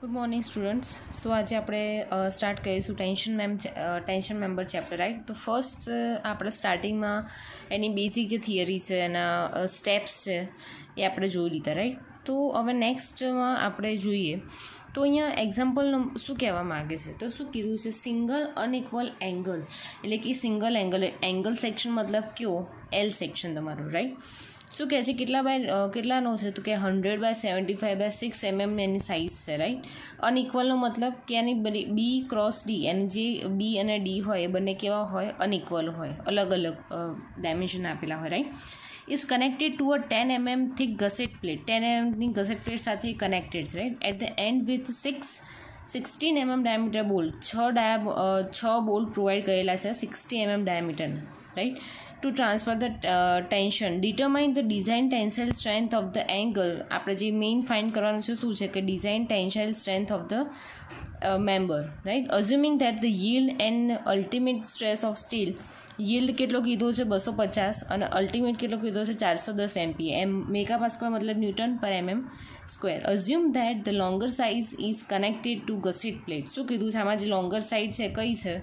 Good morning students સો આજે આપણે start કરીશું ટેન્શન મેમ ટેન્શન મેમ્બર ચેપ્ટર રાઈટ તો ફર્સ્ટ આપણે સ્ટાર્ટિંગમાં એની બેઝિક જે થિયરી છે, એના સ્ટેપ્સ છે, એ આપણે જોઈ લીધા રાઈટ તો હવે નેક્સ્ટમાં આપણે જોઈએ. તો અહીંયા એક્ઝામ્પલ શું કહેવા માગે છે? તો શું કીધું છે? સિંગલ અનઇક્વલ એંગલ એટલે કે સિંગલ એંગલ એંગલ સેક્શન મતલબ કયો? એલ સેક્શન તમારું રાઈટ શું કહે છે? કેટલા બાય કેટલાનો છે? તો કે hundred by seventy five by six MM any size છે રાઈટ અનઇક્વલનો મતલબ કે એની બી ક્રોસ ડી એની જે બી અને ડી હોય, એ બંને કેવા હોય? અનઇક્વલ હોય. અલગ અલગ ડાયમેન્શન આપેલા હોય right is connected to a ten MM thick gusset plate ten એમએમની gusset plate સાથે કનેક્ટેડ છે right at the end with six sixteen MM diameter bolt છ ડાયા છ બોલ પ્રોવાઈડ કરેલા છે sixty MM ડાયામીટરના right to transfer the tension determine the design tensile strength of the angle આપણે જે main find કરવાનું છે, શું છે કે design tensile strength of the member right assuming that the yield and ultimate stress of steel yield કેટલો કીધો છે? બસો પચાસ અને અલ્ટિમેટ કેટલો કીધો છે? ચારસો દસ એમપી એમ મેગા પાસ્કલ મતલબ ન્યૂટન પર MM square assume that the longer size is connected to gusset plate શું કીધું છે? આમાં જે લોંગર સાઇડ છે, કઈ છે?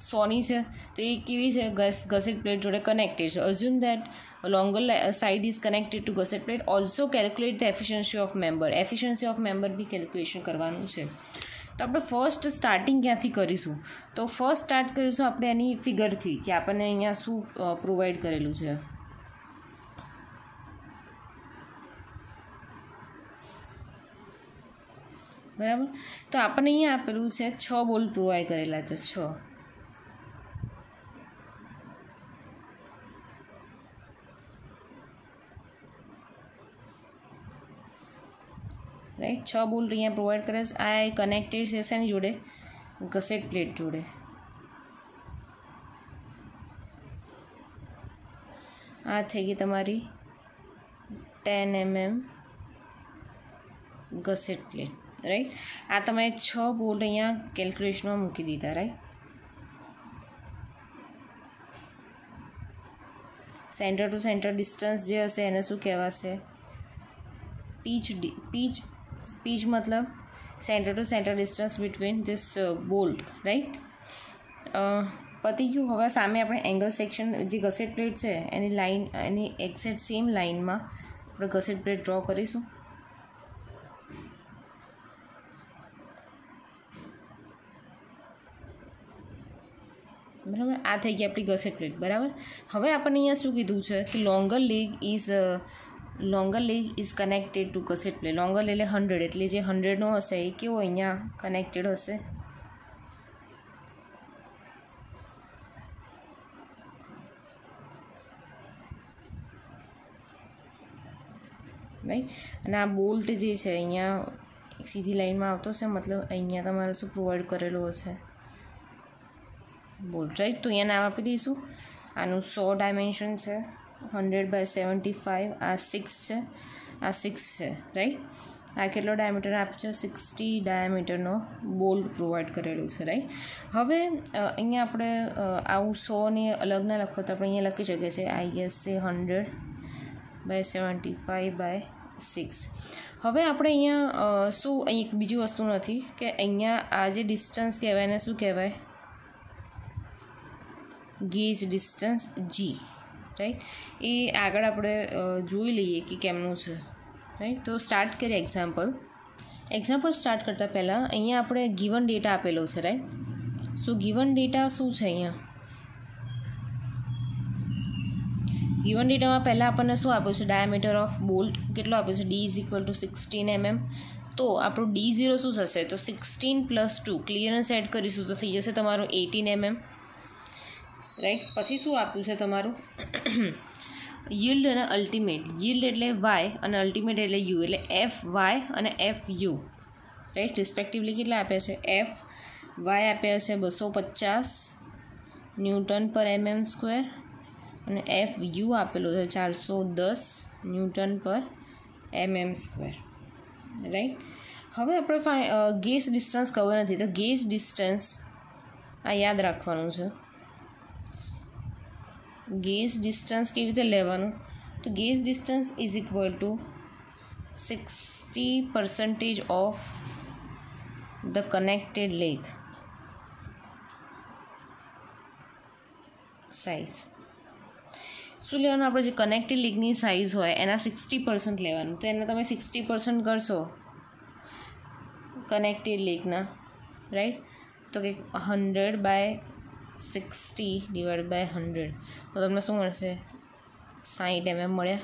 સોની છે, તો એ કેવી છે? ગસ, ગસેટ પ્લેટ જોડે કનેક્ટેડ છે. Assume that longer side is connected to gusset plate. Also calculate the efficiency of member efficiency of member B calculation કરવાનું છે. તો આપણે ફર્સ્ટ સ્ટાર્ટિંગ ક્યાંથી કરીશું? તો ફર્સ્ટ સ્ટાર્ટ કરીશું આપણે એની ફિગરથી કે આપણને અહીંયા શું પ્રોવાઈડ કરેલું છે. બરાબર? તો આપણને અહીંયા આપેલું છે, છ બોલ પ્રોવાઈડ કરેલા છે, છ. રાઈટ છ બોલ્ટ અહીંયા પ્રોવાઈડ કરે છે આ કનેક્ટેડ છે શેની જોડે ગસેટ પ્લેટ જોડે આ થઈ ગઈ તમારી ten MM gusset plate right આ તમે છ બોલ્ટ અહીંયા કેલ્ક્યુલેશનમાં મૂકી દીધા right center to center distance જે હશે એને શું કહેવાશે પીચ પીચ પીચ મતલબ center to center distance between this bolt right પતી ગયું હવે સામે આપણે એંગલ સેક્શન જે ગસેટ પ્લેટ છે એની લાઇન એની એક્ઝેક્ટ સેમ લાઇનમાં આપણે ગસેટ પ્લેટ ડ્રો કરીશું બરાબર આ થઈ ગઈ આપણી ગસેટ પ્લેટ બરાબર હવે આપણને અહીંયા શું કીધું છે કે longer leg is longer leg is connected to gusset plate longer એટલે હંડ્રેડ એટલે જે હંડ્રેડનો હશે એ કેવો અહીંયા કનેક્ટેડ હશે? રાઈટ અને આ બોલ્ટ જે છે અહીંયા સીધી લાઈનમાં આવતો હશે, મતલબ અહીંયા તમારે શું પ્રોવાઈડ કરેલો હશે? બોલ્ટ રાઈટ તો અહીંયા નામ આપી દઈશું. આનું સો ડાયમેન્શન છે. હંડ્રેડ બાય સેવન્ટી ફાઇવ આ સિક્સ છે. આ સિક્સ છે રાઈટ આ કેટલો ડાયામીટર આપશે સિક્સટી ડાયામીટરનો બોલ્ટ પ્રોવાઈડ કરેલું છે રાઈટ હવે અહીંયા આપણે આવું સોને અલગ ના લખો તો આપણે અહીંયા લખી શકીએ છીએ ISC hundred by seventy five by six હવે આપણે અહીંયા શું, અહીં એક બીજી વસ્તુ નથી કે અહીંયા આ જે ડિસ્ટન્સ કહેવાય ને શું કહેવાય? ગેજ ડિસ્ટન્સ જી રાઈટ એ આગળ આપણે જોઈ લઈએ કે કેમનું છે રાઈટ તો સ્ટાર્ટ કરીએ એક્ઝામ્પલ એક્ઝામ્પલ સ્ટાર્ટ કરતાં પહેલાં અહીંયા આપણે ગિવન ડેટા આપેલો છે રાઈટ સો ગિવન ડેટા શું છે અહીંયા? ગિવન ડેટામાં પહેલાં આપણને શું આપ્યું છે? ડાયામીટર ઓફ બોલ્ટ કેટલો આપ્યો છે? D is equal to sixteen MM તો આપણું ડી ઝીરો શું થશે? તો sixteen plus two clearance add કરીશું તો થઈ જશે તમારું એટીન એમએમ રાઈટ પછી શું આપ્યું છે તમારું? યીલ્ડ અને અલ્ટિમેટ યીલ્ડ એટલે વાય અને અલ્ટિમેટ એટલે યુ એટલે એફ વાય અને એફ યુ રાઈટ રિસ્પેક્ટિવલી કેટલા આપ્યા છે? એફ વાય આપ્યા છે બસો પચાસ ન્યૂટન પર એમએમ સ્ક્વેર. અને એફ યુ આપેલો છે ચારસો દસ ન્યૂટન પર એમએમ સ્ક્વેર. રાઈટ હવે આપણે ગેસ ડિસ્ટન્સ ખબર નથી. તો ગેસ ડિસ્ટન્સ આ યાદ રાખવાનું છે. ગેજ ડિસ્ટન્સ કેવી રીતે લેવાનું? તો gauge distance is equal to sixty percentage of the connected leg size શું લેવાનું? આપણે જે કનેક્ટેડ લીગની સાઇઝ હોય, એના સિક્સટી પર્સન્ટ લેવાનું. તો એને તમે સિક્સટી પર્સન્ટ કરશો કનેક્ટેડ લીગના રાઈટ તો કે hundred by sixty divide by hundred તો તમને શું મળશે? સાઠ એમએમ મળ્યા.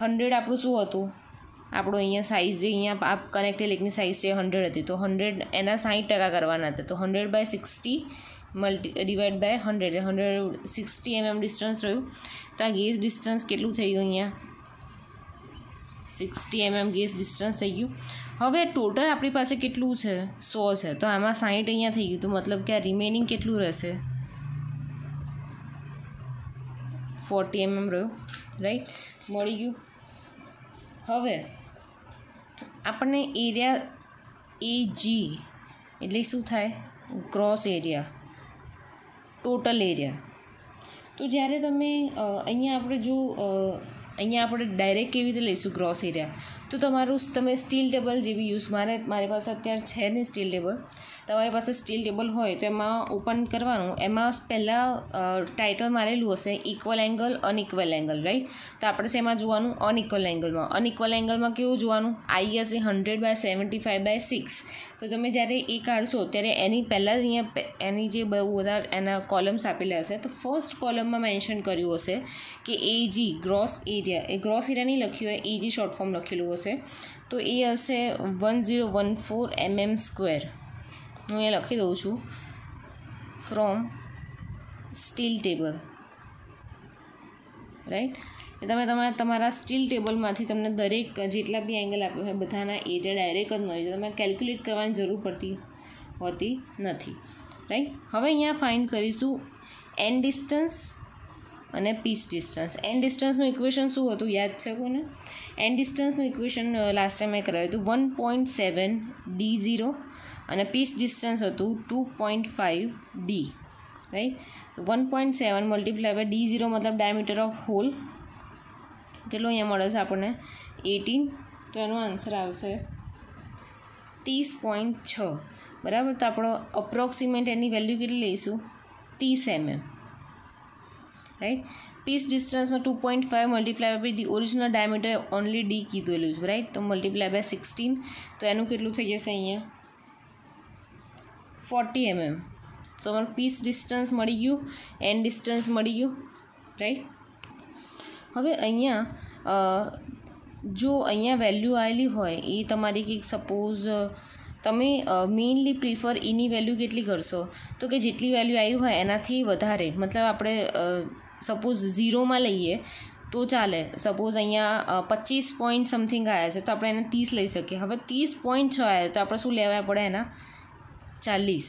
હંડ્રેડ આપણું શું હતું? આપણું અહીંયા સાઇઝ જે અહીંયા આપ કનેક્ટેડ લેકની સાઇઝ છે હંડ્રેડ હતી. તો હંડ્રેડ એના સાઠ ટકા કરવાના હતા. તો hundred by sixty multi divide by hundred hundred sixty MM distance રહ્યું. તો આ ગેસ ડિસ્ટન્સ કેટલું થઈ ગયું અહીંયા? સિક્સટી એમએમ ગેસ ડિસ્ટન્સ થઈ ગયું. હવે ટોટલ આપણી પાસે કેટલું છે? સો છે. તો આમાં સાઠ અહીંયા થઈ ગયું. તો મતલબ કે આ રિમેનિંગ કેટલું રહેશે? ફોર્ટી એમએમ રહ્યું. રાઈટ મળી ગયું. હવે આપણને એરિયા એ જી એટલે શું થાય? ક્રોસ એરિયા ટોટલ એરિયા તો જ્યારે તમે અહીંયા આપણે જો અહીંયા આપણે ડાયરેક્ટ કેવી રીતે લઈશું ગ્રોસ એરિયા તો તમારું તમે સ્ટીલ ટેબલ જેવી યુઝ મારે મારી પાસે અત્યારે છે નહીં સ્ટીલ ટેબલ તમારી પાસે સ્ટીલ ટેબલ હોય તો એમાં ઓપન કરવાનું. એમાં પહેલાં ટાઇટલ મારેલું હશે equal angle unequal angle right તો આપણે શેમાં જોવાનું અનઇક્વલ એંગલમાં અનઇક્વલ એંગલમાં કેવું જોવાનું? આઈ હશે hundred by seventy five by six તો તમે જ્યારે એ કાઢશો, ત્યારે એની પહેલાં જ અહીંયા એની જે બહુ બધા એના કોલમ્સ આપેલા હશે, તો ફર્સ્ટ કોલમમાં મેન્શન કર્યું હશે કે A G gross area A gross area નહીં લખ્યું હોય એ જી શોર્ટ ફોર્મ લખેલું હશે. તો એ હશે one zero one four MM square હું અહીંયા લખી દઉં છું. ફ્રોમ સ્ટીલ ટેબલ રાઈટ તમે તમારા તમારા સ્ટીલ ટેબલમાંથી તમને દરેક જેટલા બી એંગલ આપ્યો હોય, બધાના એરિયા ડાયરેક્ટ જ મળી જાય તમે કેલ્ક્યુલેટ કરવાની જરૂર પડતી હોતી નથી. રાઈટ હવે અહીંયા ફાઇન્ડ કરીશું એન ડિસ્ટન્સ અને પીચ ડિસ્ટન્સ એન ડિસ્ટન્સનું ઇક્વેશન શું હતું? યાદ છે કોને એન ડિસ્ટન્સનું ઇક્વેશન લાસ્ટ ટાઈમ મેં કરાવ્યું હતું. One point seven D zero અને પીસ ડિસ્ટન્સ હતું two point five D right તો one point seven multiply by D zero મતલબ ડાયમીટર ઓફ હોલ કેટલો અહીંયા મળે છે આપણને? એટીન. તો એનો આન્સર આવશે ત્રીસ પોઈન્ટ છ. બરાબર? તો આપણો અપ્રોક્સિમેટ એની વેલ્યુ કેટલી લઈશું? ત્રીસ MM. Right pitch ડિસ્ટન્સમાં two point five multiply by the original diameter only D કીધેલું છે રાઈટ તો મલ્ટીપ્લાય બાય સિક્સટીન તો એનું કેટલું થઈ જશે અહીંયા? ફોર્ટી એમએમ તો તમારું પીસ ડિસ્ટન્સ મળી ગયું એન ડિસ્ટન્સ મળી ગયું રાઈટ હવે અહીંયા જો અહીંયા વેલ્યુ આવેલી હોય એ તમારી કંઈક સપોઝ તમે મેઇનલી પ્રિફર એની વેલ્યુ કેટલી કરશો તો કે જેટલી વેલ્યુ આવી હોય એનાથી વધારે મતલબ આપણે સપોઝ ઝીરોમાં લઈએ તો ચાલે સપોઝ અહીંયા પચીસ પોઈન્ટ સમથિંગ આવ્યા છે તો આપણે એને ત્રીસ લઈ શકીએ હવે ત્રીસ પોઈન્ટ છ આવ્યા તો આપણે શું લેવા પડે એના ચાલીસ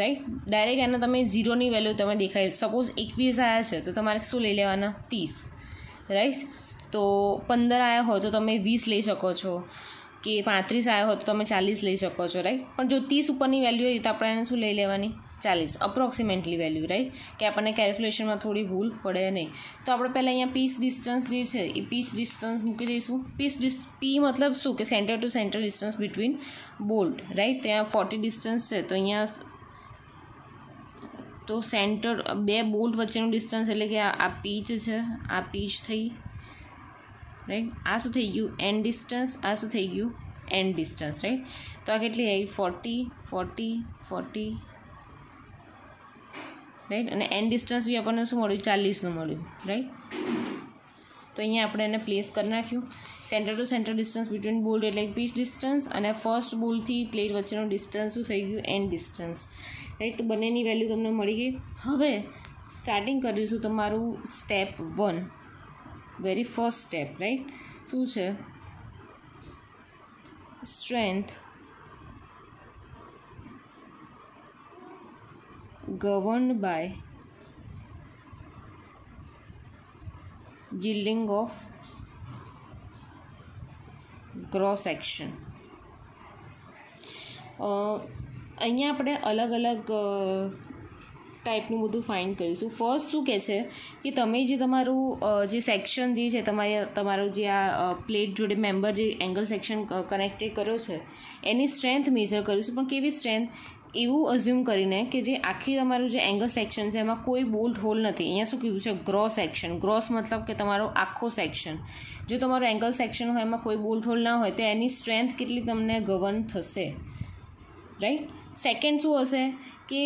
રાઈટ ડાયરેક્ટ એના તમે ઝીરોની વેલ્યુ તમે દેખાડી સપોઝ એકવીસ આવ્યા છે, તો તમારે શું લઈ લેવાના? ત્રીસ રાઈટ તો પંદર આવ્યા હોય તો તમે વીસ લઈ શકો છો. કે પાંત્રીસ આવ્યા હોય તો તમે ચાલીસ લઈ શકો છો રાઈટ પણ જો ત્રીસ ઉપરની વેલ્યુ હોય તો આપણે એને શું લઈ લેવાની? ચાલીસ અપ્રોક્સિમેટલી વેલ્યુ રાઈટ કે આપણને કેલ્ક્યુલેશનમાં થોડી ભૂલ પડે નહીં તો આપણે પહેલાં અહીંયા પીસ ડિસ્ટન્સ જે છે એ પીસ ડિસ્ટન્સ મૂકી દઈશું પીસ ડિસ પી મતલબ શું કે centre to centre distance between bolt right ત્યાં ફોર્ટી ડિસ્ટન્સ છે તો અહીંયા તો સેન્ટર બે બોલ્ટ વચ્ચેનું ડિસ્ટન્સ એટલે કે આ પીચ છે આ પીચ થઈ રાઈટ આ શું થઈ ગયું એન ડિસ્ટન્સ આ શું થઈ ગયું એન ડિસ્ટન્સ રાઈટ તો આ કેટલી આવી ફોર્ટી ફોર્ટી ફોર્ટી રાઈટ અને એન ડિસ્ટન્સ બી આપણને શું મળ્યું? ચાલીસનું મળ્યું. રાઈટ તો અહીંયા આપણે એને પ્લેસ કરી નાખ્યું. Centre to centre distance between bolt એટલે પીચ ડિસ્ટન્સ અને ફર્સ્ટ બોલથી પ્લેટ વચ્ચેનું ડિસ્ટન્સ શું થઈ ગયું? એન ડિસ્ટન્સ રાઈટ તો બંનેની વેલ્યુ તમને મળી ગઈ. હવે સ્ટાર્ટિંગ કરીશું તમારું step one very first step right શું છે? Strength governed by yielding of gross action. અહીંયા આપણે અલગ અલગ ટાઈપનું બધું ફાઇન્ડ કરીશું. ફર્સ્ટ શું કહે છે કે તમે જે તમારું જે સેક્શન જે છે, તમારે, તમારું જે આ પ્લેટ જોડે મેમ્બર જે એંગલ સેક્શન કનેક્ટેડ કર્યો છે, એની સ્ટ્રેન્થ મેઝર કરીશું. પણ કેવી સ્ટ્રેન્થ એવું અઝ્યુમ કરીને કે જે આખી તમારું જે એંગલ સેક્શન છે, એમાં કોઈ બોલ્ટ હોલ નથી. અહીંયા શું કીધું છે? ગ્રોસ સેક્શન ગ્રોસ મતલબ કે તમારો આખો સેક્શન જો તમારો એંગલ સેક્શન હોય, એમાં કોઈ બોલ્ટ હોલ ના હોય, તો એની સ્ટ્રેન્થ કેટલી તમને ગવર્ન થશે? રાઈટ સેકન્ડ શું હશે? કે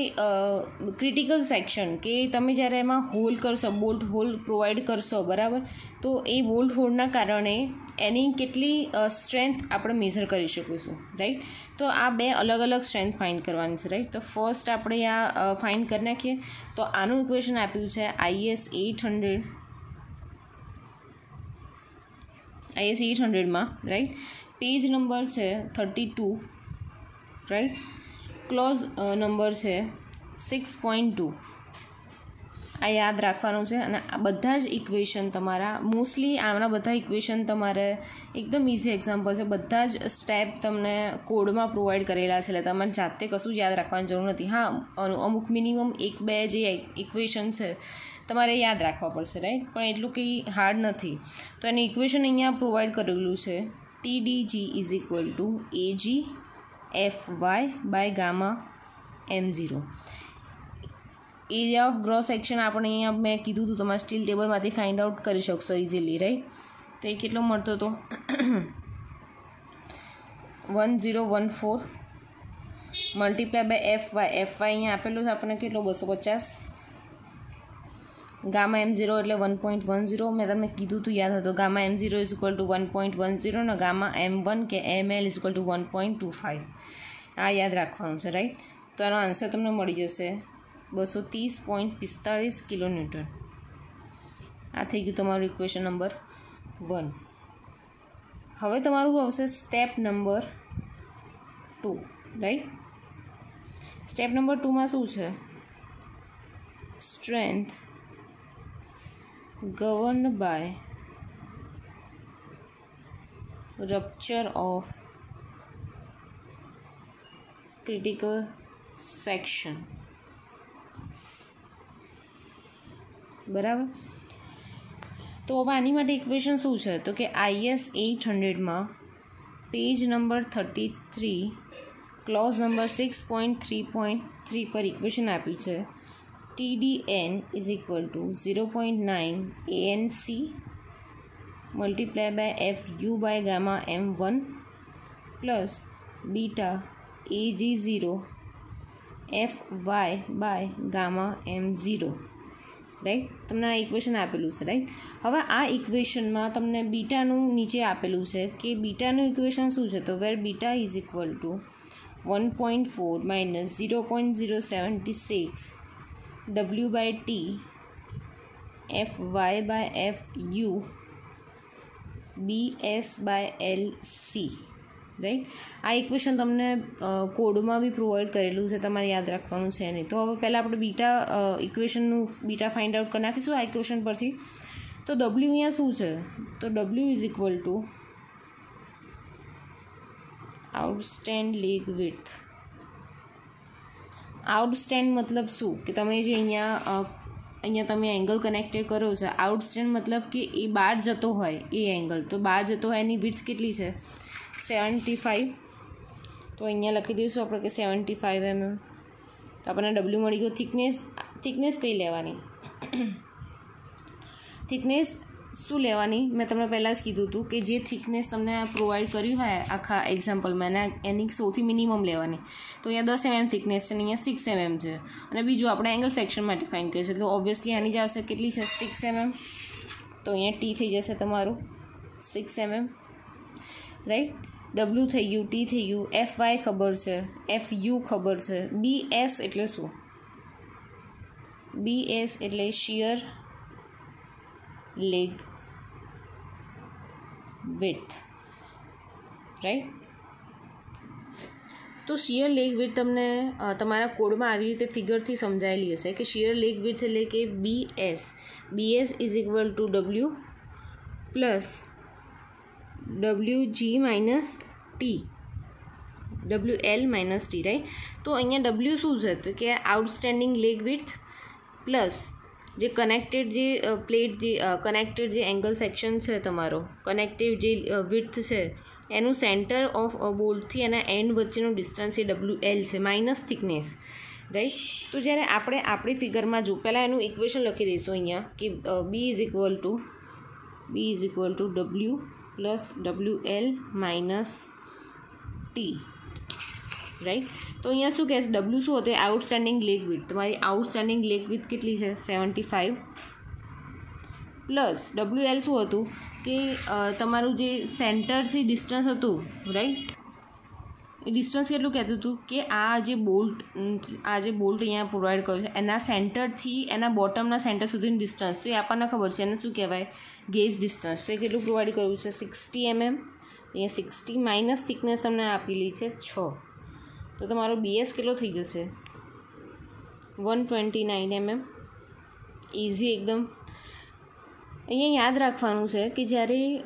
ક્રિટિકલ સેક્શન કે તમે જ્યારે એમાં હોલ કરશો બોલ્ટ હોલ પ્રોવાઈડ કરશો, બરાબર? તો એ બોલ્ટ હોલના કારણે એની કેટલી સ્ટ્રેન્થ આપણે મેઝર કરી શકીશું રાઈટ તો આ બે અલગ અલગ સ્ટ્રેન્થ ફાઇન્ડ કરવાની છે રાઈટ તો ફર્સ્ટ આપણે આ ફાઇન્ડ કરી નાખીએ. તો આનું ઇક્વેશન આપ્યું છે IS eight hundred IS eight હંડ્રેડમાં right page number છે thirty two right clause number છે સિક્સ પોઈન્ટ ટુ આ યાદ રાખવાનું છે અને આ બધા જ ઇક્વેશન તમારા મોસ્ટલી આમના બધા ઇક્વેશન તમારે એકદમ ઇઝી એક્ઝામ્પલ છે. બધા જ સ્ટેપ તમને કોડમાં પ્રોવાઈડ કરેલા છે. એટલે તમારે જાતે કશું જ યાદ રાખવાની જરૂર નથી. હા અમુક મિનિમમ એક, બે જે ઇક્વેશન છે, તમારે યાદ રાખવા પડશે રાઈટ પણ એટલું કંઈ હાર્ડ નથી. તો એનું ઇક્વેશન અહીંયા પ્રોવાઈડ કરેલું છે. T D G is equal to A G F Y by gamma M zero area of gross section આપણે અહીંયા મેં કીધું હતું, તમારે સ્ટીલ ટેબલમાંથી ફાઇન્ડ આઉટ કરી શકશો ઇઝીલી રાઈટ તો એ કેટલો મળતો હતો? One zero one four multiply by F Y F Y અહીંયા આપેલું છે આપણને કેટલો? બસો પચાસ. ગામા એમ ઝીરો એટલે વન પોઈન્ટ વન ઝીરો મેં તમને કીધું હતું યાદ હતું. Gamma M zero is equal to one point one zero ને ગામા એમ વન કે M L is equal to one point two five આ યાદ રાખવાનું છે રાઈટ તો આનો આન્સર તમને મળી જશે. બસો ત્રીસ પોઈન્ટ પિસ્તાળીસ કિલોન્યુટન. આ થઈ ગયું તમારું ઇક્વેશન નંબર વન હવે તમારું આવશે step number two right step number ટુમાં શું છે? Strength govern by rupture of critical section. બરાબર? તો હવે આની માટે ઇક્વેશન શું છે? તો કે IS eight હંડ્રેડમાં page number thirty three clause number six point three point three પર ઇક્વેશન આપ્યું છે. TDN is equal to 0.9 ANC multiplied by FU by gamma M1 plus beta AG0 FY by gamma M0 right તમને આ equation આપેલું છે right હવે આ ઇક્વેશનમાં તમને બીટાનું નીચે આપેલું છે કે બીટાનું ઇક્વેશન શું છે? તો where beta is equal to one point four minus zero point zero seventy six W by T F Y by F U B S by L c. Right આ ઇક્વેશન તમને કોડમાં બી પ્રોવાઈડ કરેલું છે, તમારે યાદ રાખવાનું છે નહીં. તો હવે પહેલાં આપણે બીટા ઇક્વેશનનું બીટા ફાઇન્ડ આઉટ કરી નાખીશું આ ઇક્વેશન પરથી. તો ડબલ્યુ અહીંયા શું છે? તો W is equal to outstand leg width outstand મતલબ શું? કે તમે જે અહીંયા અહીંયા તમે એંગલ કનેક્ટેડ કરો છો આઉટસ્ટેન્ડ મતલબ કે એ બહાર જતો હોય, એ એંગલ તો બહાર જતો હોય એની વિથ કેટલી છે? સેવન્ટી ફાઇવ તો અહીંયા લખી દઈશું આપણે કે સેવન્ટી ફાઇવ એમ તો આપણને ડબલ્યુ મળી ગયો થિકનેસ થિકનેસ કઈ લેવાની? થિકનેસ શું લેવાની? મેં તમને પહેલાં જ કીધું હતું કે જે થિકનેસ તમને પ્રોવાઈડ કર્યું હોય આખા એક્ઝામ્પલમાં એના એની સૌથી મિનિમમ લેવાની. તો અહીંયા દસ એમએમ થિકનેસ છે અને અહીંયા સિક્સ એમએમ છે. અને બીજું આપણે એંગલ સેક્શનમાં ડિફાઇન કરીએ છીએ. તો ઓબ્વિયસલી આની જ આવશે કેટલી છે? સિક્સ એમએમ તો અહીંયા ટી થઈ જશે તમારું સિક્સ એમએમ રાઈટ ડબલ્યુ થઈ ગયું ટી થઈ ગયું એફ વાય ખબર છે એફ યુ ખબર છે. બી એસ એટલે શું? બી એસ એટલે શિયર લેગ વિથ રાઈટ તો શિયર લેગ વિથ તમને તમારા કોડમાં આવી રીતે ફિગરથી સમજાયેલી હશે કે શિયર લેગ વિથ એટલે કે B S B S is equal to W plus W G minus T W L minus T right તો અહીંયા ડબલ્યુ શું છે? તો કે આઉટસ્ટેન્ડિંગ લેગ વિથ પ્લસ જે કનેક્ટેડ જે પ્લેટ જે કનેક્ટેડ જે એંગલ સેક્શન છે તમારો કનેક્ટિવ જે વિથ છે, એનું સેન્ટર ઓફ બોલ્ટથી એના એન્ડ વચ્ચેનું ડિસ્ટન્સ એ ડબલ્યુ એલ છે માઇનસ થિકનેસ રાઈટ તો જ્યારે આપણે આપણી ફિગરમાં જો, પહેલાં એનું ઇક્વેશન લખી દઈશું અહીંયા કે B is equal to B is equal to W plus W L minus T right તો અહીંયા શું કહેશે? ડબલ્યુ શું હતું? આઉટસ્ટેન્ડિંગ લેગ વિથ તમારી આઉટસ્ટેન્ડિંગ લેગ વિથ કેટલી છે? Seventy five plus W L શું હતું? કે તમારું જે સેન્ટરથી ડિસ્ટન્સ હતું રાઈટ એ ડિસ્ટન્સ કેટલું કહેતું હતું? કે આ જે બોલ્ટ આ જે બોલ્ટ અહીંયા પ્રોવાઈડ કર્યો છે, એના સેન્ટરથી એના બોટમના સેન્ટર સુધીનું ડિસ્ટન્સ તો એ આપણને ખબર છે, એને શું કહેવાય? Gauge distance. તો એ કેટલું પ્રોવાઈડ કરવું છે? Sixty MM. અહીંયા સિક્સટી માઇનસ થિકનેસ તમને આપેલી છે છ. તો તમારો બીએસ કેટલો થઈ જશે? One twenty nine MM. Easy એકદમ. અહીંયા યાદ રાખવાનું છે કે જ્યારે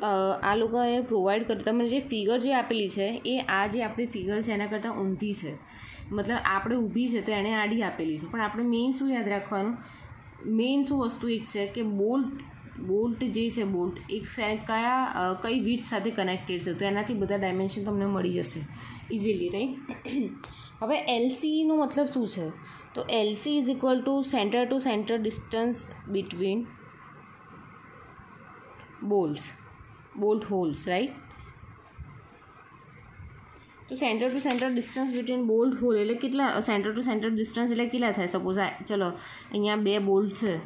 આ લોકોએ પ્રોવાઈડ કરતા તમને જે ફિગર જે આપેલી છે, એ આ જે આપણી ફિગર છે, એના કરતાં ઊંધી છે. મતલબ આપણે ઊભી છે તો એણે આડી આપેલી છે. પણ આપણે મેઇન શું યાદ રાખવાનું? મેઇન શું વસ્તુ એક છે કે બોલ્ટ બોલ્ટ જે છે, બોલ્ટ, એક કયા કઈ વીટ સાથે કનેક્ટેડ છે? તો એનાથી બધા ડાયમેન્શન તમને મળી જશે. ઇઝીલી રાઈટ હવે એલસીનો મતલબ શું છે? તો LC is equal to centre to centre distance between bolts. Bolt holes right તો centre to centre distance between bolt hole એટલે કેટલા સેન્ટર ટુ સેન્ટર ડિસ્ટન્સ એટલે કેટલા થાય? સપોઝ આ, ચલો, અહીંયા બે બોલ્ટ છે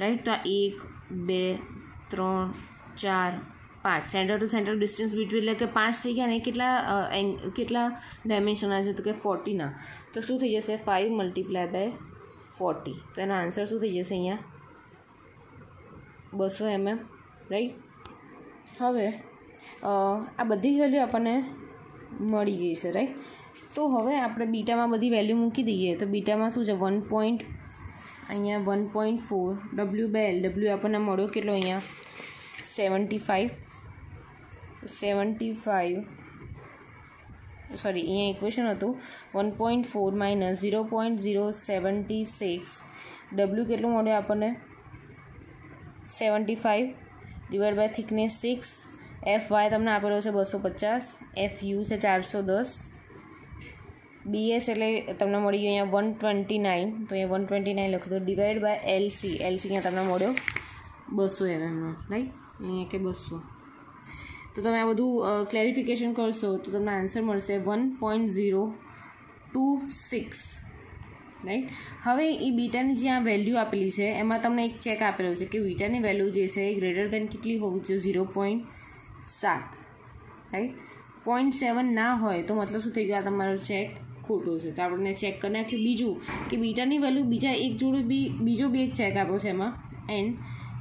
રાઈટ તો એક બે, ત્રણ, ચાર, પાંચ. Centre to centre distance between એટલે કે પાંચ થઈ ગયા ને કેટલા કેટલા ડાયમેન્શનના છે? તો કે ફોર્ટીના તો શું થઈ જશે? ફાઇવ મલ્ટીપ્લાય બાય ફોર્ટી તો એનો આન્સર શું થઈ જશે અહીંયા? બસો એમએમ રાઈટ હવે આ બધી જ વેલ્યુ આપણને મળી ગઈ છે રાઈટ તો હવે આપણે બીટામાં બધી વેલ્યુ મૂકી દઈએ. તો બીટામાં શું છે? વન પોઈન્ટ અહીંયા વન પોઈન્ટ ફોર ડબલ્યુ બે એલ ડબલ્યુ આપણને મળ્યો કેટલો અહીંયા? Seventy five seventy five sorry, અહીંયા ઇક્વેશન હતું. One point four minus zero point zero seventy six. W કેટલું મળ્યું આપણને? Seventy five divide by thickness six. F Y તમને આપેલો છે બસો પચાસ. એફ યુ છે ચારસો દસ. બીએસ એટલે તમને મળી ગયો અહીંયા વન ટ્વેન્ટી નાઇન તો અહીંયા વન ટ્વેન્ટી નાઇન લખ્યું હતું ડિવાઈડ બાય એલસી એલસી અહીંયા તમને મળ્યો બસો એમએમનો રાઈટ અહીંયા કે બસો. તો તમે આ બધું ક્લેરિફિકેશન કરશો તો તમને આન્સર મળશે one point zero two six right હવે એ બીટાની જે આ વેલ્યુ આપેલી છે, એમાં તમને એક ચેક આપેલો છે કે બીટાની વેલ્યુ જે છે એ ગ્રેટર દેન કેટલી હોવી જોઈએ? ઝીરો પોઈન્ટ સાત. રાઈટ પોઈન્ટ સેવન ના હોય તો મતલબ શું થઈ ગયું? આ તમારો ચેક ખોટો છે. તો આપણને ચેક કરી નાખ્યું. બીજું કે બીટાની વેલ્યુ બીજા એક જોડે બી, બીજો બી એક ચેક આપ્યો છે એમાં. And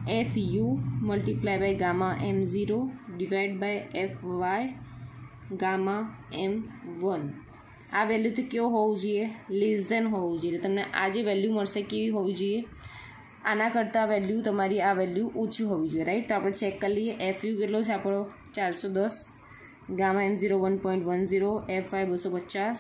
F U multiply by gamma M zero divide by F Y gamma M one આ વેલ્યુ તો કેવો હોવું જોઈએ? લેસ ધેન હોવું જોઈએ. તમને આ જે વેલ્યુ મળશે કેવી હોવી જોઈએ? આના કરતાં વેલ્યુ તમારી આ વેલ્યુ ઓછી હોવી જોઈએ. રાઈટ તો આપણે ચેક કરી લઈએ. એફ યુ કેટલો છે આપણો? ચારસો દસ. Gamma M zero one point one zero F Y બસો પચાસ.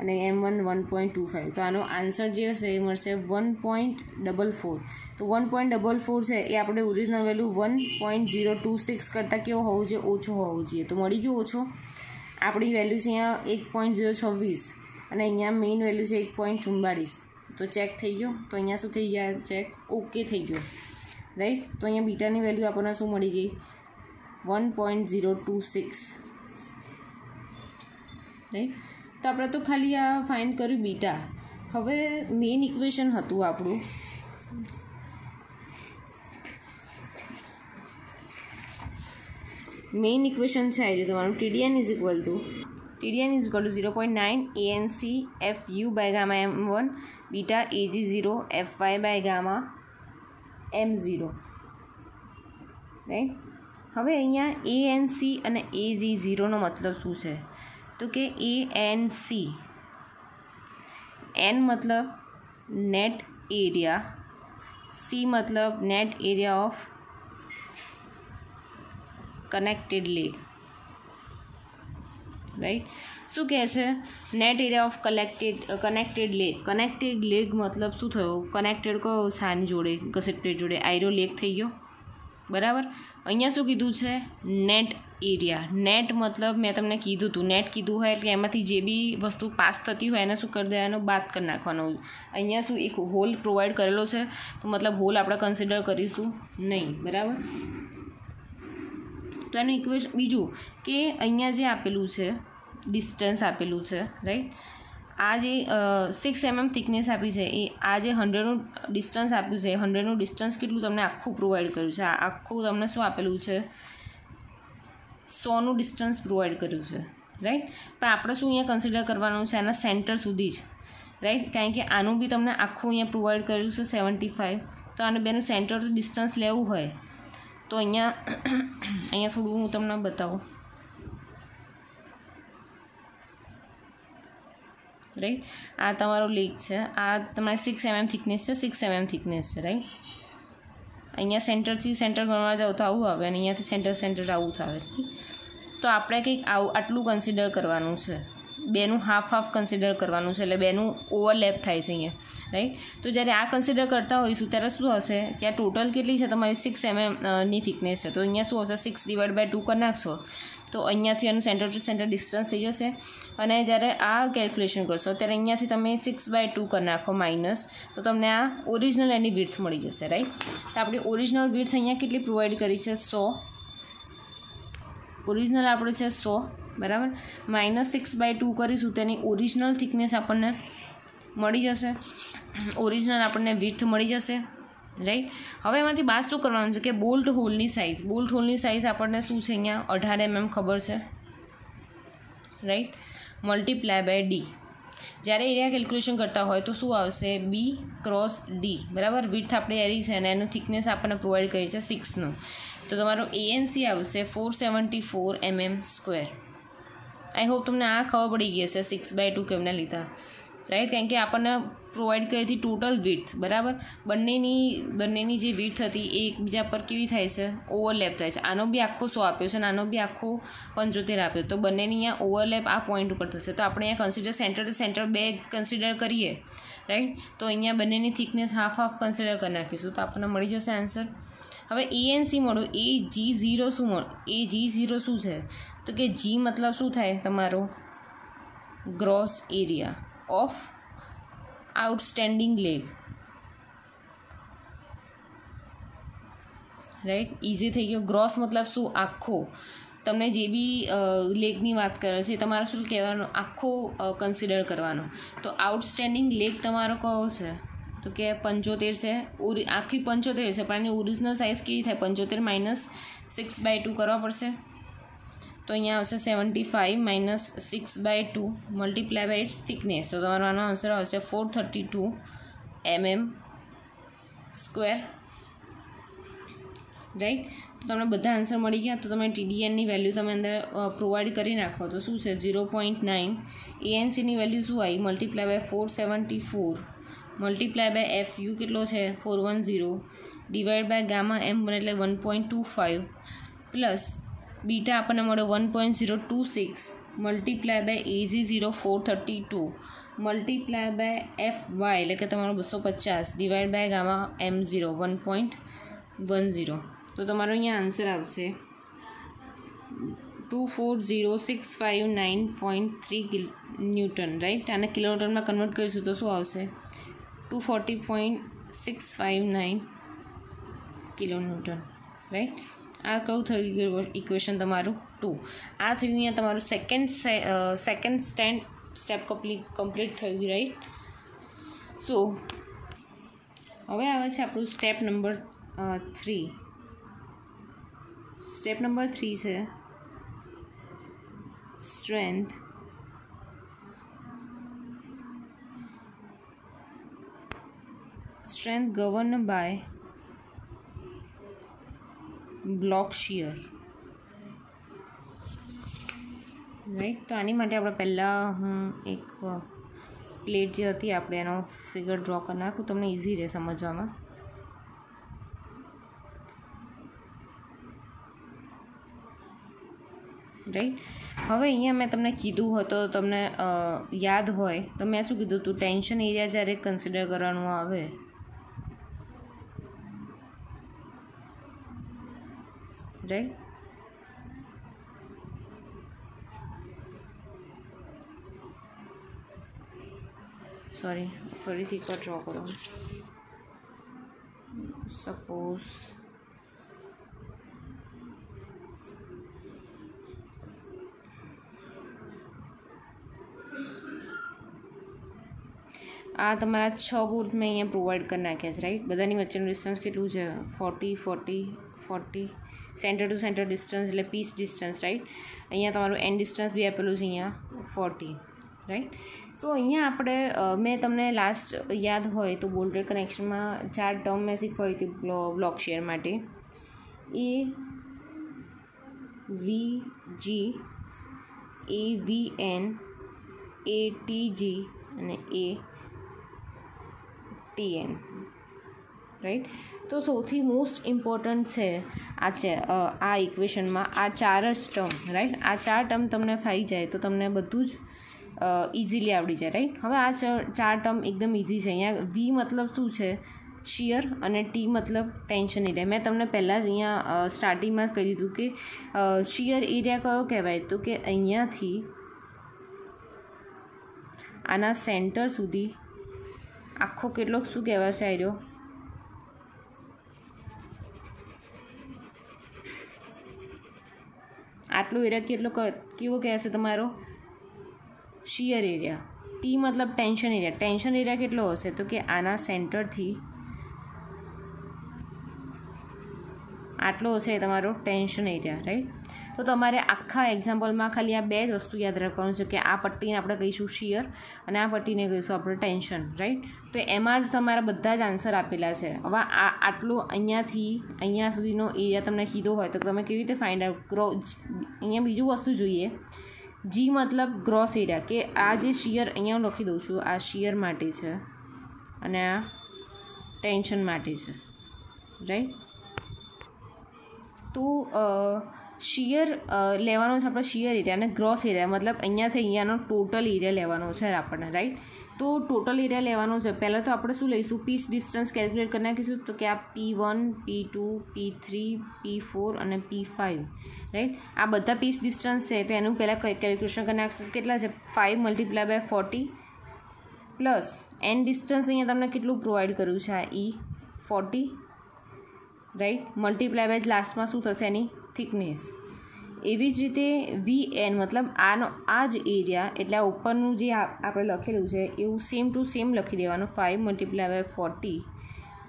અને M one one point two five તો આનો આન્સર જે હશે એ મળશે વન પોઈન્ટ ડબલ ફોર તો વન પોઈન્ટ ડબલ ફોર છે એ આપણે original value one point zero two six કરતાં કેવો હોવું જોઈએ? ઓછો હોવું જોઈએ. તો મળી ગયો ઓછો? આપણી વેલ્યુ છે અહીંયા એક પોઈન્ટ ઝીરો છવ્વીસ અને અહીંયા મેઇન વેલ્યુ છે એક પોઈન્ટ ચુમ્બાળીસ તો ચેક થઈ ગયો? તો અહીંયા શું થઈ ગયા? ચેક ઓકે થઈ ગયો. રાઈટ તો અહીંયા બીટાની વેલ્યુ આપણને શું મળી ગઈ? One point zero two six right તો આપણે તો ખાલી આ ફાઇન્ડ કર્યું બીટા. હવે મેઇન ઇક્વેશન હતું આપણું. મેઇન ઇક્વેશન છે આવી રહ્યું તમારું. TDN is equal to TDN is equal to zero point nine ANC F U by gamma M one beta AG zero F Y by gamma M zero right હવે અહીંયા એ N C અને એજી ઝીરોનો મતલબ શું છે? તો કે એ એન સી એન મતલબ net area C મતલબ net area of connected leg right શું કહે છે net area of collected connected leg connected leg મતલબ શું થયો કનેક્ટેડ કયો છે આની જોડે ગસેટ પ્લેટ જોડે આયરો લેક થઈ ગયો બરાબર અહીંયા શું કીધું છે? નેટ એરિયા નેટ મતલબ મેં તમને કીધું હતું નેટ કીધું હોય એટલે એમાંથી જે બી વસ્તુ પાસ થતી હોય એને શું કરી દેવાનું? બાદ કરી નાખવાનો. અહીંયા શું એક હોલ પ્રોવાઈડ કરેલો છે? તો મતલબ હોલ આપણે કન્સિડર કરીશું નહીં. બરાબર? તો એનું ઇક્વેશન બીજું કે અહીંયા જે આપેલું છે ડિસ્ટન્સ આપેલું છે રાઈટ આ જે સિક્સ એમએમ થિકનેસ આપી છે, એ આ જે હંડ્રેડનું ડિસ્ટન્સ આપ્યું છે હંડ્રેડનું ડિસ્ટન્સ કેટલું તમને આખું પ્રોવાઈડ કર્યું છે? આખું તમને શું આપેલું છે? સોનું ડિસ્ટન્સ પ્રોવાઈડ કર્યું છે રાઈટ પણ આપણે શું અહીંયા કન્સિડર કરવાનું છે? આના સેન્ટર સુધી જ રાઈટ કારણ કે આનું બી તમને આખું અહીંયા પ્રોવાઈડ કર્યું છે સેવન્ટી ફાઇવ તો આને બેનું સેન્ટર ડિસ્ટન્સ લેવું હોય, તો અહીંયા અહીંયા થોડું હું તમને બતાવું. રાઈટ આ તમારો લીક છે. આ તમારે સિક્સ એમએમ થિકનેસ છે. સિક્સ એમએમ થિકનેસ છે રાઈટ અહીંયા સેન્ટરથી સેન્ટર ગણવા જાઓ તો આવું આવે અને અહીંયાથી સેન્ટર સેન્ટર આવું થાય તો આપણે કંઈક આવું આટલું કન્સિડર કરવાનું છે. બેનું હાફ હાફ કન્સિડર કરવાનું છે, એટલે બેનું ઓવરલેપ થાય છે અહીંયા રાઈટ તો જ્યારે આ કન્સિડર કરતા હોઈશું, ત્યારે શું હશે? ત્યાં ટોટલ કેટલી છે? તમારી સિક્સ એમએમની થિકનેસ છે. તો અહીંયા શું હશે? સિક્સ ડિવાઈડ બાય ટુ કરી નાખશો. તો અહીંયાથી એનું સેન્ટર ટુ સેન્ટર ડિસ્ટન્સ થઈ જશે. અને જ્યારે આ કેલ્ક્યુલેશન કરશો, ત્યારે અહીંયાથી તમે સિક્સ બાય ટુ કરી નાખો માઇનસ તો તમને આ ઓરિજિનલ એની વિર્થ મળી જશે રાઈટ તો આપણી ઓરિજિનલ વિર્થ અહીંયા કેટલી પ્રોવાઈડ કરી છે? સો. ઓરિજિનલ આપણે છે સો, બરાબર? માઇનસ સિક્સ બાય ટુ કરીશું, તેની ઓરિજિનલ થિકનેસ આપણને મળી જશે. ઓરિજિનલ આપણને વિર્થ મળી જશે. રાઈટ હવે એમાંથી બાદ શું કરવાનું છે કે બોલ્ટ હોલની સાઇઝ બોલ્ટ હોલની સાઇઝ આપણને શું છે અહીંયા? અઢાર એમએમ ખબર છે? રાઈટ મલ્ટીપ્લાય બાય ડી જ્યારે એરિયા કેલ્ક્યુલેશન કરતા હોય તો શું આવશે? બી ક્રોસ ડી બરાબર? વિથ આપણે એરી છે અને એનું થિકનેસ આપણને પ્રોવાઈડ કરી છે સિક્સનું તો તમારો એએનસી આવશે four seventy four MM square I hope તમને આ ખબર પડી ગઈ હશે સિક્સ બાય ટુ કેમના લીધા. રાઈટ કારણ કે આપણને પ્રોવાઈડ કરી હતી ટોટલ વિથ બરાબર? બંનેની બંનેની જે વિથ હતી એ એકબીજા પર કેવી થાય છે? ઓવરલેપ થાય છે. આનો બી આખો સો આપ્યો છે અને આનો બી આખો પંચોતેર આપ્યો. તો બંનેની અહીંયા ઓવરલેપ આ પોઈન્ટ ઉપર થશે. તો આપણે અહીંયા કન્સિડર સેન્ટર સેન્ટર બે કન્સિડર કરીએ રાઈટ તો અહીંયા બંનેની થિકનેસ હાફ હાફ કન્સિડર કરી નાખીશું. તો આપણને મળી જશે આન્સર હવે એએનસી મળો એ જી ઝીરો શું મળો એ જી ઝીરો શું છે? તો કે જી મતલબ શું થાય? તમારો gross area of outstanding leg right easy થઈ ગયો. ગ્રોસ મતલબ શું? આખો. તમને જે બી લેગની વાત કરે છે તમારે શું કહેવાનું? આખો કન્સિડર કરવાનો. તો આઉટસ્ટેન્ડિંગ લેગ તમારો કયો છે? તો કે પંચોતેર છે. આખી પંચોતેર છે, પણ એની ઓરિજિનલ સાઇઝ કેવી થાય? પંચોતેર માઇનસ સિક્સ બાય ટુ કરવા પડશે. તો અહીંયા આવશે seventy five minus six by two multiply by its thickness તો તમારો આનો આન્સર આવશે four thirty two MM square right તો તમને બધા આન્સર મળી ગયા. તો તમે ટીડીએનની વેલ્યુ તમે અંદર પ્રોવાઈડ કરી નાખો. તો શું છે? ઝીરો પોઈન્ટ નાઇન એએનસીની વેલ્યુ શું આવી? Multiply by four seventy four multiply by F U કેટલો છે? Four one zero divide by gamma M એટલે one point two five plus beta આપણને મળે one point zero two six multiply by AG zero four thirty two multiply by F Y એટલે કે તમારો બસો પચાસ divide by gamma M zero one point one zero. તો તમારો અહીંયા આન્સર આવશે. Two four zero six five nine point three newton right આને કિલોમીટરમાં કન્વર્ટ કરીશું તો શું આવશે? Two forty point six five nine kilo newton right આ કયું થયું ગયું ઇક્વેશન તમારું ટુ આ થયું અહીંયા તમારું second second stand step complete complete થયું રાઈટ સો હવે આવે છે આપણું step number three step number three છે strength strength governed by block shear right તો આની માટે આપણે પહેલાં હું એક પ્લેટ જે હતી આપણે એનો ફિગર ડ્રો કરી નાખું. તમને ઇઝી રહે સમજવામાં. રાઈટ હવે અહીંયા મેં તમને કીધું હતું તમને યાદ હોય તો મેં શું કીધું હતું ટેન્શન એરિયા જ્યારે કન્સિડર કરવાનું આવે રાઈટ સોરી ફરીથી એકવાર ડ્રો કરો સપોઝ આ તમારા છ બૂટ મેં અહીંયા પ્રોવાઈડ કરી નાખ્યા છે રાઈટ બધાની વચ્ચેનું ડિસ્ટન્સ કેટલું છે forty forty forty center to center distance એટલે પીસ ડિસ્ટન્સ રાઈટ અહીંયા તમારું એન્ડ ડિસ્ટન્સ બી આપેલું છે અહીંયા ફોર્ટી રાઈટ તો અહીંયા આપણે મેં તમને લાસ્ટ યાદ હોય તો બોલ્ટેડ કનેક્શનમાં ચાર ટર્મ મેં શીખવાડી હતી બ્લોક શેર માટે. એ વી જી એ વી એન એ ટી જી અને એ ટીએન રાઈટ તો સૌથી મોસ્ટ ઇમ્પોર્ટન્ટ છે આ છે આ ઇક્વેશનમાં આ ચાર જ ટર્મ રાઈટ આ ચાર ટર્મ તમને ફાઈ જાય તો તમને બધું જ ઇઝીલી આવડી જાય રાઈટ હવે આ ચાર ટર્મ એકદમ ઇઝી છે. અહીંયા વી મતલબ શું છે? શિયર અને ટી મતલબ ટેન્શન એરિયા મેં તમને પહેલાં જ અહીંયા સ્ટાર્ટિંગમાં કહી દીધું કે શિયર એરિયા કયો કહેવાય? તો કે અહીંયાથી આના સેન્ટર સુધી આખો કેટલોક શું કહેવાશે આર્યો આટલો એરિયા કેટલો કેવો કહેશે તમારો? શિયર એરિયા ટી મતલબ ટેન્શન એરિયા ટેન્શન એરિયા કેટલો હશે? તો કે આના સેન્ટરથી આટલો હશે તમારો ટેન્શન એરિયા રાઈટ તો તમારે આખા એક્ઝામ્પલમાં ખાલી આ બે જ વસ્તુ યાદ રાખવાનું છે કે આ પટ્ટીને આપણે કહીશું શિયર અને આ પટ્ટીને કહીશું આપણે ટેન્શન રાઈટ તો એમાં જ તમારા બધા જ આન્સર આપેલા છે. હવે આ આટલું અહીંયાથી, અહીંયા સુધીનો એરિયા તમને કીધો હોય તો તમે કેવી રીતે ફાઇન્ડ આઉટ ગ્રો અહીંયા બીજું વસ્તુ જોઈએ. જી મતલબ ગ્રોસ એરિયા કે આ જે શિયર અહીંયા હું લખી દઉં છું, આ શિયર માટે છે અને આ ટેન્શન માટે છે રાઈટ તો શિયર લેવાનો છે આપણે શિયર એરિયા અને ગ્રોસ એરિયા. મતલબ અહીંયાથી અહીંયાનો ટોટલ એરિયા લેવાનો છે આપણને રાઈટ તો ટોટલ એરિયા લેવાનો છે. પહેલાં તો આપણે શું લઈશું? પીસ ડિસ્ટન્સ કેલ્ક્યુલેટ કરી નાખીશું તો કે આ P one, P two, P three, P four અને પી ફાઇવ રાઈટ આ બધા પીસ ડિસ્ટન્સ છે, તો એનું પહેલાં કેલ્ક્યુલેશન કરી નાખશું. કેટલા છે? Five multiply by forty plus N distance અહીંયા તમને કેટલું પ્રોવાઈડ કર્યું છે? આ E forty right multiply by લાસ્ટમાં શું થશે એની? થિકનેસ એવી જ રીતે વી એન મતલબ આનો, આ જ એરિયા એટલે આ ઉપરનું જે આપણે લખેલું છે, એવું સેમ ટુ સેમ લખી દેવાનું. Five multiply by forty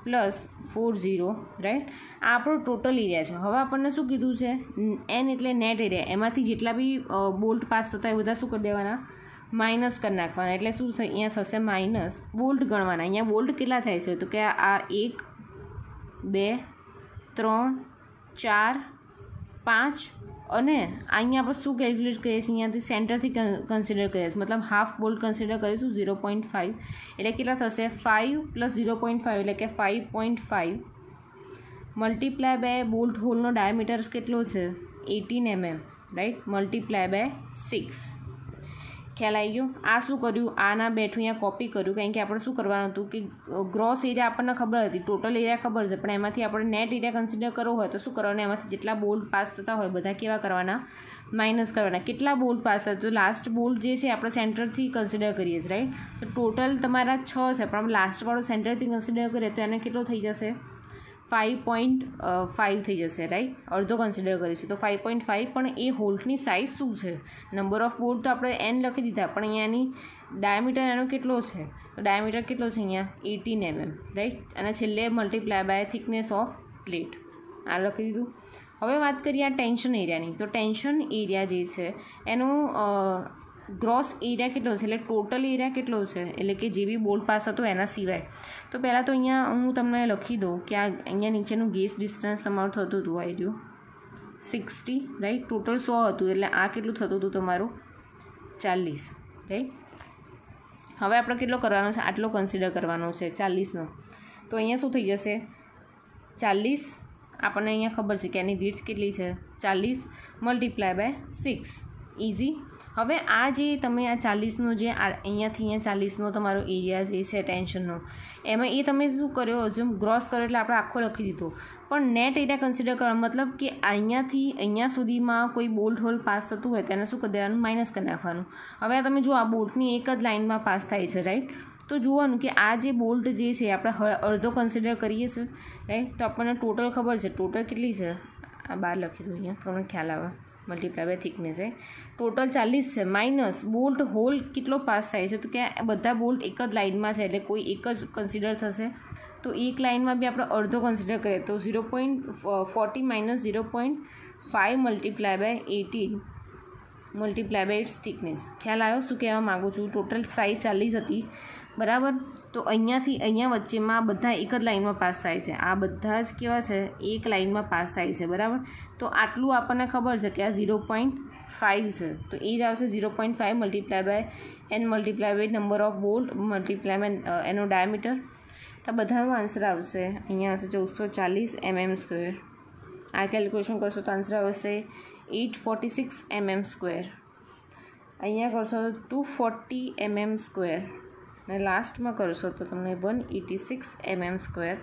plus four zero right આ આપણો ટોટલ એરિયા છે. હવે આપણને શું કીધું છે? એન એટલે નેટ એરિયા એમાંથી જેટલા બી બોલ્ટ પાસ થતા એ બધા શું કરી દેવાના? માઇનસ કરી નાખવાના. એટલે શું અહીંયા થશે માઇનસ બોલ્ટ ગણવાના. અહીંયા બોલ્ટ કેટલા થાય છે? તો કે આ એક, બે, ત્રણ, ચાર પાંચ અને અહીંયા આપણે શું કેલ્ક્યુલેટ કરીએ છીએ? અહીંયાથી સેન્ટરથી કન્સિડર કરીએ છીએ. મતલબ હાફ બોલ્ટ કન્સિડર કરીશું ઝીરો પોઈન્ટ ફાઇવ એટલે કેટલા થશે? Five plus zero point five એટલે કે five point five multiply by bolt હોલનો diameter કેટલો છે? Eighteen MM right multiply by six ખ્યાલ આવી ગયો. આ શું કર્યું? આના બેઠું અહીંયા કોપી કર્યું કારણ કે આપણે શું કરવાનું હતું કે ગ્રોસ એરિયા આપણને ખબર હતી. ટોટલ એરિયા ખબર છે. પણ એમાંથી આપણે નેટ એરિયા કન્સિડર કરવો હોય તો શું કરવાનું? એમાંથી જેટલા બોલ્ટ પાસ થતા હોય બધા કેવા કરવાના? માઇનસ કરવાના. કેટલા બોલ્ટ પાસ થાય? તો લાસ્ટ બોલ્ટ જે છે આપણે સેન્ટરથી કન્સિડર કરીએ છીએ રાઈટ તો ટોટલ તમારા છ છે. પણ લાસ્ટવાળો સેન્ટરથી કન્સિડર કરીએ તો એને કેટલો થઈ જશે? ફાઇવ પોઈન્ટ ફાઇવ થઈ જશે રાઈટ અડધો કન્સિડર કરીશું. તો ફાઇવ પોઈન્ટ ફાઇવ પણ એ હોલ્ટની સાઇઝ શું છે? નંબર ઓફ બોર્ડ તો આપણે એન લખી દીધા, પણ અહીંયાની ડાયામીટર એનો કેટલો છે? તો ડાયામીટર કેટલો છે અહીંયા? એટીન એમએમ રાઈટ અને છેલ્લે multiply by thickness of plate આ લખી દીધું. હવે વાત કરીએ આ ટેન્શન એરિયાની તો ટેન્શન એરિયા જે છે, એનું ગ્રોસ એરિયા કેટલો છે? એટલે ટોટલ એરિયા કેટલો છે? એટલે કે જે બી બોલ્ટ પાસ હતો એના સિવાય. તો પહેલાં તો અહીંયા હું તમને લખી દઉં કે આ અહીંયા નીચેનું ગેસ ડિસ્ટન્સ તમારું થતું હતું આવી રહ્યું સિક્સટી, રાઈટ? ટોટલ સો હતું, એટલે આ કેટલું થતું હતું તમારું? ચાલીસ, રાઈટ? હવે આપણે કેટલો કરવાનો છે? આટલો કન્સિડર કરવાનો છે, ચાલીસનો. તો અહીંયા શું થઈ જશે? ચાલીસ, આપણને અહીંયા ખબર છે કે એની વિડ્થ કેટલી છે? ચાલીસ મલ્ટીપ્લાય બાય સિક્સ ઇઝી હવે આ જે તમે આ ચાલીસનો જે અહીંયાથી અહીંયા ચાલીસનો તમારો એરિયા જે છે ટેન્શનનો એમાં એ તમે શું કર્યો? જેમ ગ્રોસ કર્યો એટલે આપણે આખો લખી દીધો. પણ નેટ એરિયા કન્સિડર કરવા મતલબ કે અહીંયાથી અહીંયા સુધીમાં કોઈ બોલ્ટ હોલ પાસ થતું હોય તેને શું કરી દેવાનું? માઇનસ કરી નાખવાનું. હવે આ તમે જુઓ, આ બોલ્ટની એક જ લાઇનમાં પાસ થાય છે રાઈટ તો જોવાનું કે આ જે બોલ્ટ જે છે, આપણે અડધો કન્સિડર કરીએ છીએ રાઈટ તો આપણને ટોટલ ખબર છે. ટોટલ કેટલી છે? આ બાર લખી દઉં અહીંયા, તમને ખ્યાલ આવે. Multiply by thickness right total ચાલીસ છે. માઇનસ બોલ્ટ હોલ કેટલો પાસ થાય છે? તો કે બધા બોલ્ટ એક જ લાઇનમાં છે એટલે કોઈ એક જ કન્સિડર થશે. તો એક લાઇનમાં બી આપણે અડધો કન્સિડર કરીએ. તો zero point forty minus zero point five multiply by eighteen multiply by its thickness ખ્યાલ આવ્યો? શું કહેવા માગું છું? ટોટલ સાઇઝ ચાલીસ હતી. બરાબર? તો અહીંયાથી અહીંયા વચ્ચેમાં બધા એક જ લાઇનમાં પાસ થાય છે. આ બધા જ કેવા છે? એક લાઇનમાં પાસ થાય છે, બરાબર? તો આટલું આપણને ખબર છે કે આ ઝીરો પોઈન્ટ ફાઇવ છે. તો એ જ આવશે zero point five multiply by N multiply by number of bolt multiply by એનો ડાયામીટર તો બધાનો આન્સર આવશે. અહીંયા આવશે ચૌદસો ચાલીસ એમએમ સ્ક્વેર આ કેલ્ક્યુલેશન કરશો તો આન્સર આવશે eight forty six MM square અહીંયા કરશો તો ટુ ફોર્ટી એમએમ સ્ક્વેર અને લાસ્ટમાં કરશો તો તમને one eighty six MM square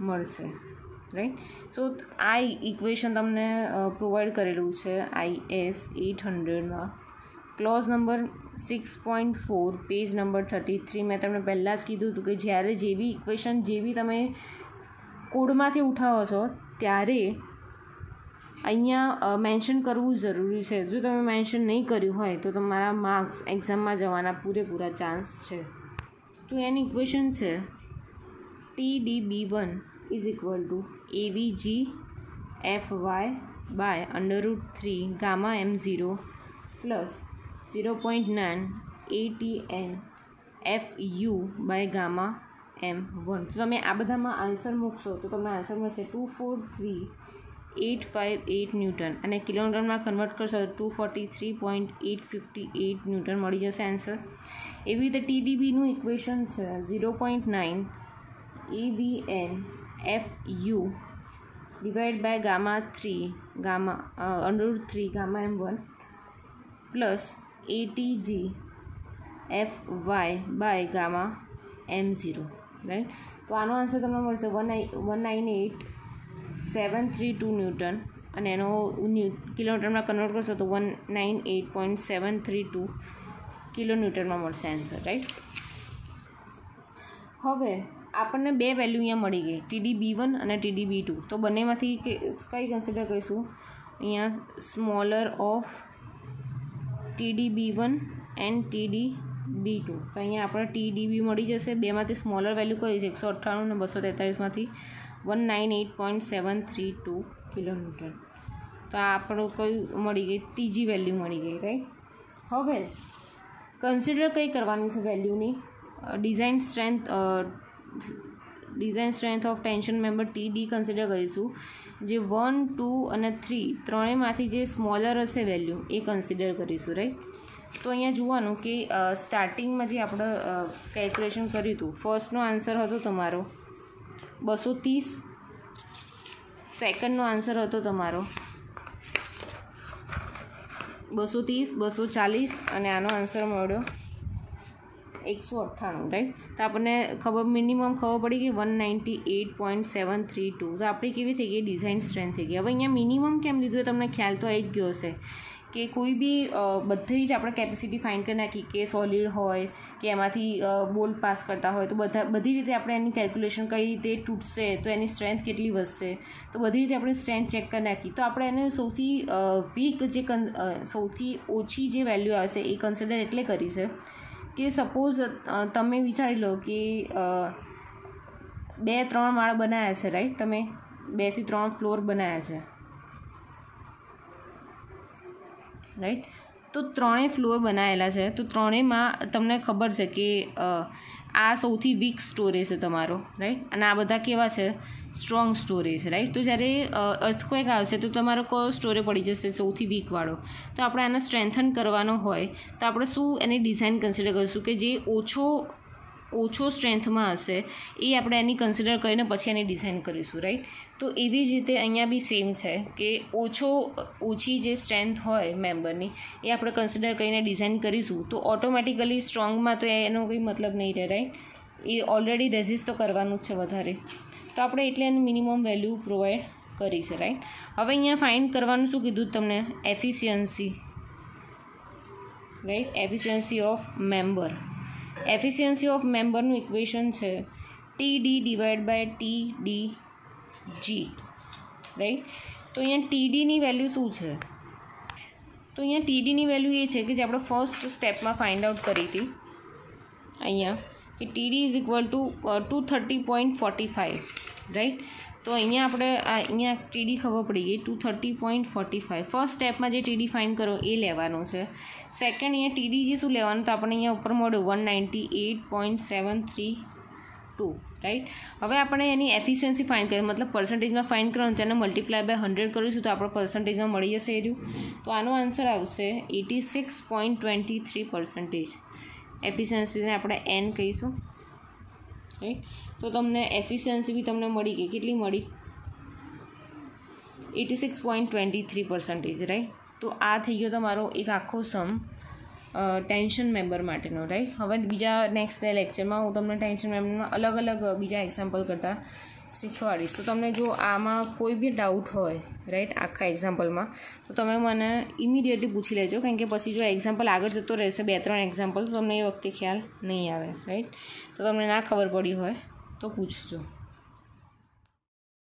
મળશે રાઈટ સો આ ઇક્વેશન તમને પ્રોવાઈડ કરેલું છે I S eight હંડ્રેડમાં clause number six point four page number thirty three મેં તમને પહેલાં જ કીધું હતું કે જ્યારે જેવી ઇક્વેશન જેવી તમે કોડમાંથી ઉઠાવો છો, ત્યારે અહીંયા મેન્શન કરવું જરૂરી છે. જો તમે મેન્શન નહીં કર્યું હોય, તો તમારા માર્ક્સ એક્ઝામમાં જવાના પૂરેપૂરા ચાન્સ છે. તો એની ઇક્વેશન છે T D B one is equal to A V G F Y by underroot three gamma M zero plus zero point nine A T N F U by gamma M one તો તમે આ બધામાં answer મૂકશો, તો તમને answer મળશે two four three eight five eight newton. અને કિલોમીટરમાં કન્વર્ટ કરશો તો two forty three point eight fifty eight newton મળી જશે આન્સર એવી રીતે ટીડીબીનું ઇક્વેશન છે zero point nine A V N F U divide by gamma three gamma under three gamma M one plus ATG F Y by gamma M zero right તો આનો answer તમને મળશે one one nine eight seven three two newton અને એનો કિલોમીટરમાં convert કરશો તો one nine eight point seven three two kilo ન્યૂટનમાં મળશે આન્સર રાઈટ હવે આપણને બે વેલ્યુ અહીંયા મળી ગઈ ટીડી બી વન અને ટીડી બી ટુ તો બંનેમાંથી કઈ કન્સિડર કરીશું? અહીંયા smaller of TD B one and TD B two તો અહીંયા આપણે ટીડી બી મળી જશે, બેમાંથી સ્મોલર વેલ્યુ કઈ છે? એકસો અઠ્ઠાણું અને બસો તેતાલીસમાંથી one nine eight point seven three two kilometer તો આ આપણું કયું મળી ગઈ? ત્રીજી વેલ્યુ મળી ગઈ રાઈટ હવે કન્સિડર કઈ કરવાની છે વેલ્યુની? Design strength design strength of tension member T D consider કરીશું. જે વન ટુ અને થ્રી ત્રણેયમાંથી જે સ્મોલર હશે વેલ્યુ, એ કન્સિડર કરીશું રાઈટ તો અહીંયા જોવાનું કે સ્ટાર્ટિંગમાં જે આપણે કેલ્ક્યુલેશન કર્યું હતું ફર્સ્ટનો આન્સર હતો તમારો. બસો ત્રીસ સેકન્ડનો આન્સર હતો તમારો. બસો ત્રીસ બસો ચાલીસ અને આનો આન્સર મળ્યો એકસો અઠ્ઠાણું રાઈટ તો આપણને ખબર મિનિમમ ખબર પડી કે one ninety eight point seven three two તો આપણી કેવી થઈ ગઈ? ડિઝાઇન સ્ટ્રેન્થ થઈ ગઈ. હવે અહીંયા મિનિમમ કેમ લીધું તમને ખ્યાલ તો આવી ગયો હશે. કે કોઈ બી બધી જ આપણે કેપેસિટી ફાઇન્ડ કરી નાખી કે સોલિડ હોય, કે એમાંથી બોલ પાસ કરતા હોય, તો બધા, બધી રીતે આપણે એની કેલ્ક્યુલેશન કઈ રીતે તૂટશે, તો એની સ્ટ્રેન્થ કેટલી વધશે, તો બધી રીતે આપણે સ્ટ્રેન્થ ચેક કરી નાખી તો આપણે એને સૌથી વીક જે સૌથી ઓછી જે વેલ્યુ આવશે એ કન્સિડર એટલે કરી છે. કે સપોઝ તમે વિચારી લો કે બે, ત્રણ માળ બનાવ્યા છે રાઈટ તમે બેથી ત્રણ ફ્લોર બનાવ્યા છે. રાઈટ તો ત્રણેય ફ્લોર બનાવેલા છે. તો ત્રણેયમાં તમને ખબર છે કે આ સૌથી વીક સ્ટોરેજ છે તમારો. રાઈટ અને આ બધા કેવા છે? સ્ટ્રોંગ સ્ટોરેજ રાઈટ તો જ્યારે અર્થક્વેક આવશે તો તમારો કયો સ્ટોરે પડી જશે? સૌથી વીકવાળો તો આપણે આને સ્ટ્રેન્થન કરવાનો હોય. તો આપણે શું એની ડિઝાઇન કન્સિડર કરીશું કે જે ઓછો ઓછો સ્ટ્રેન્થમાં હશે, એ આપણે એની કન્સિડર કરીને પછી એની ડિઝાઇન કરીશું રાઈટ તો એવી જ રીતે અહીંયા બી સેમ છે કે ઓછો, ઓછી જે સ્ટ્રેન્થ હોય મેમ્બરની એ આપણે કન્સિડર કરીને ડિઝાઇન કરીશું, તો ઓટોમેટિકલી સ્ટ્રોંગમાં તો એનો કંઈ મતલબ નહીં રહે રાઈટ એ ઓલરેડી રેઝિસ્ટ તો કરવાનું જ છે વધારે. તો આપણે એટલે એનું મિનિમમ વેલ્યુ પ્રોવાઈડ કરી છે રાઈટ હવે અહીંયા ફાઇન્ડ કરવાનું શું કીધું તમને? Efficiency right efficiency of member efficiency of મેમ્બરનું equation છે T D divide by T D G right તો અહીંયા ટીડીની વેલ્યુ શું છે? તો અહીંયા ટીડીની વેલ્યુ એ છે કે જે આપણે ફર્સ્ટ સ્ટેપમાં ફાઇન્ડ આઉટ કરી હતી. અહીંયા કે TD is equal to two thirty point forty five right તો અહીંયા આપણે આ અહીંયા ટીડી ખબર પડી ગઈ two thirty point forty five first સ્ટેપમાં જે ટીડી ફાઇન કરો એ લેવાનું છે. સેકન્ડ અહીંયા ટીડી જે શું લેવાનું તો આપણે અહીંયા ઉપર મળ્યું one ninety eight point seven three two right હવે આપણે એની એફિશિયન્સી ફાઇન કરીએ, મતલબ પર્સન્ટેજમાં ફાઇન કરવાનું, તેને મલ્ટીપ્લાય બાય હંડ્રેડ કરીશું તો આપણે પર્સન્ટેજમાં મળી જશે એ તો આનો આન્સર આવશે eighty six point twenty three percentage એફિશિયન્સીને આપણે એન કહીશું રાઈટ તો તમને એફિશિયન્સી બી તમને મળી ગઈ કેટલી મળી? Eighty six point twenty three percentage right તો આ થઈ ગયો તમારો એક આખો સમ ટેન્શન મેમ્બર માટેનો રાઈટ હવે બીજા નેક્સ્ટ બે લેક્ચરમાં હું તમને ટેન્શન મેમ્બરમાં અલગ અલગ બીજા એક્ઝામ્પલ કરતાં શીખવાડીશ. તો તમને જો આમાં કોઈ બી ડાઉટ હોય રાઈટ આખા એક્ઝામ્પલમાં તો તમે મને ઇમિડિયેટલી પૂછી લેજો. કારણ કે પછી જો એક્ઝામ્પલ આગળ જતો રહેશે, બે, ત્રણ એક્ઝામ્પલ તો તમને એ વખતે ખ્યાલ નહીં આવે રાઈટ તો તમને ના ખબર પડી હોય. તો પૂછજો.